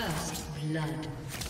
First blood.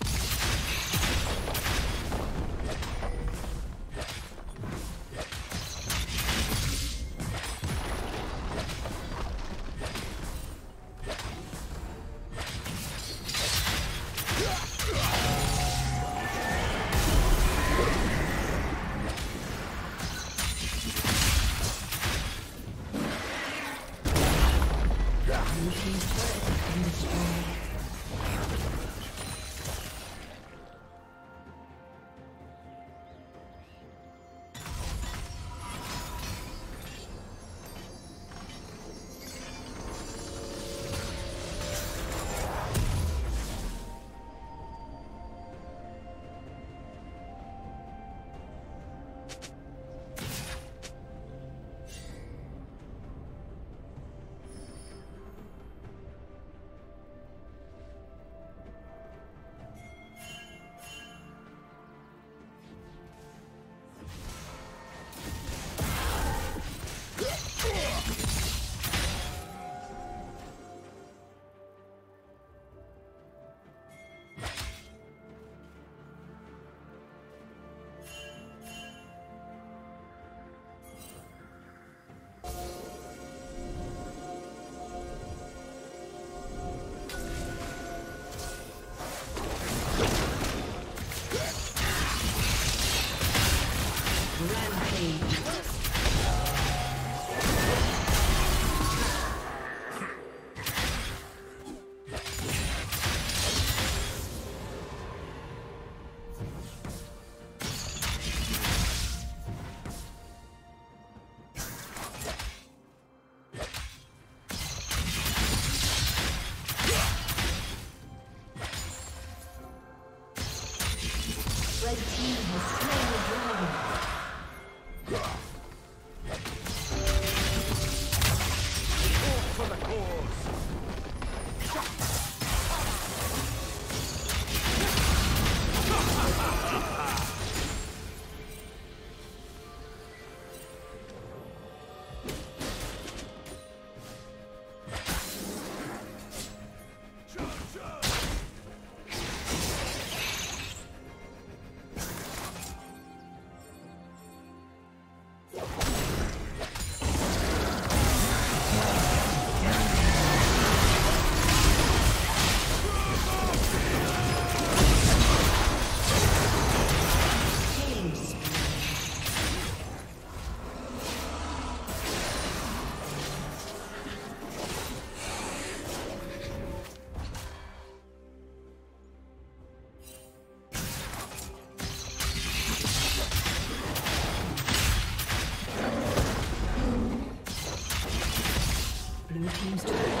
Blue Team's turret.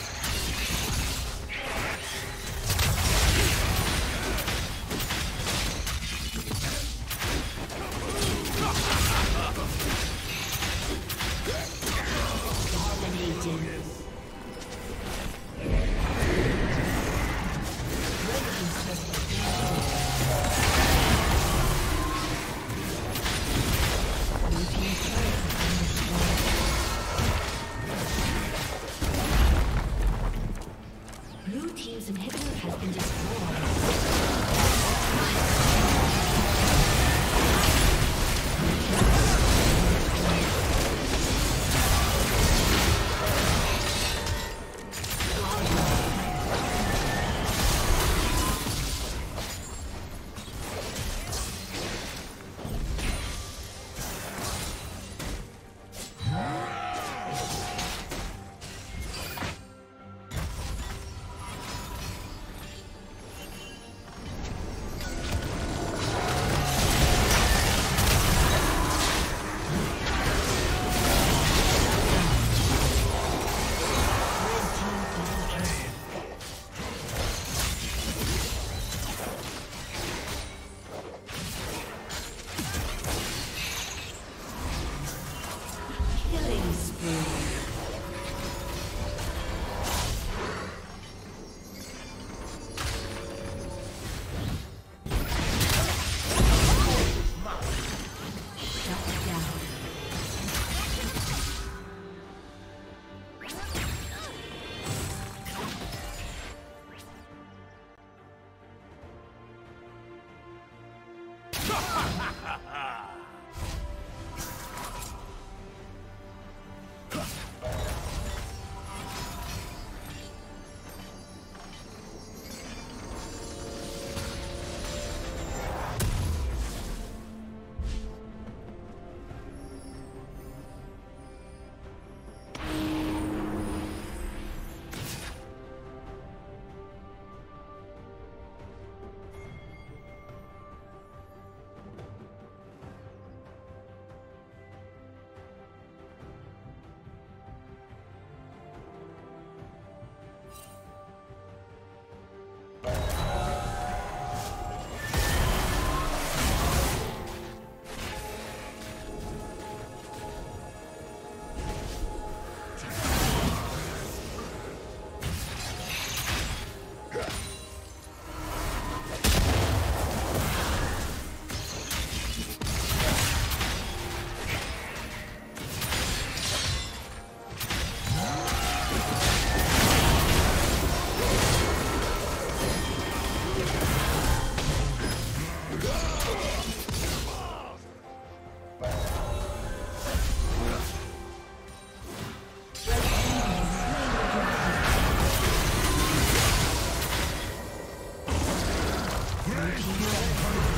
Great.